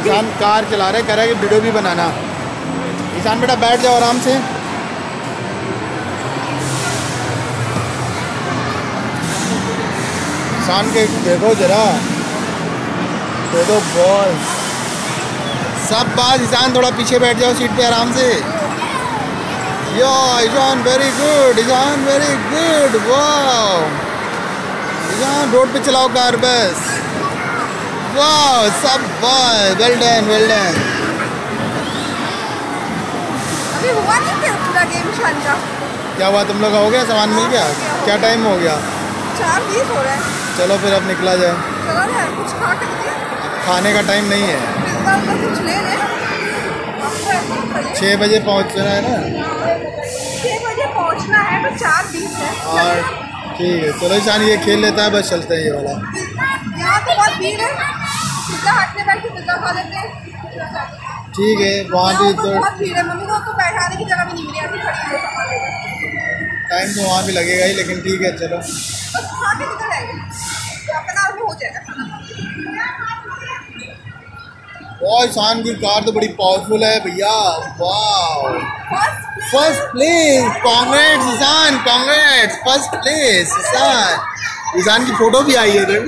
Ishan car चला रहे कह रहा है कि वीडियो भी बनाना। ईशान बेटा बैठ जाओ आराम से। ईशान के देखो जरा। दे दो बॉल सब बात ईशान थोड़ा पीछे बैठ जाओ सीट पे आराम से। Yo Ishan very good Ishan very good वाह ईशान रोड पे चलाओ कार, बस। वाह सब ball well done well done अभी हुआ नहीं फिर पूरा गेम शान का? क्या हुआ? तुम लोग हो गया सामान मिल गया? क्या टाइम हो गया? चार बीस हो रहा है। चलो फिर अब निकला जाए। चलो ना कुछ खा के खाने का टाइम नहीं है। कुछ ले ले। करिए। छः बजे पहुँचना है ना? छः बजे पहुँचना है तो चार बीस है। और ठीक है चलो ईशान ये खेल लेता है बस चलते हैं ये वाला। यहाँ तो बहुत भीड़ है। ठीक है वहाँ भी तो बहुत भीड़ है मम्मी को तो बैठाने की जगह भी नहीं मिली लेकर टाइम तो वहाँ भी लगेगा ही लेकिन ठीक है चलो। हो खाना और ईशान की कार तो बड़ी पावरफुल है भैया। वाह first place congrats Ishan congrats first place Ishan Ishan की फ़ोटो भी आई है उधर।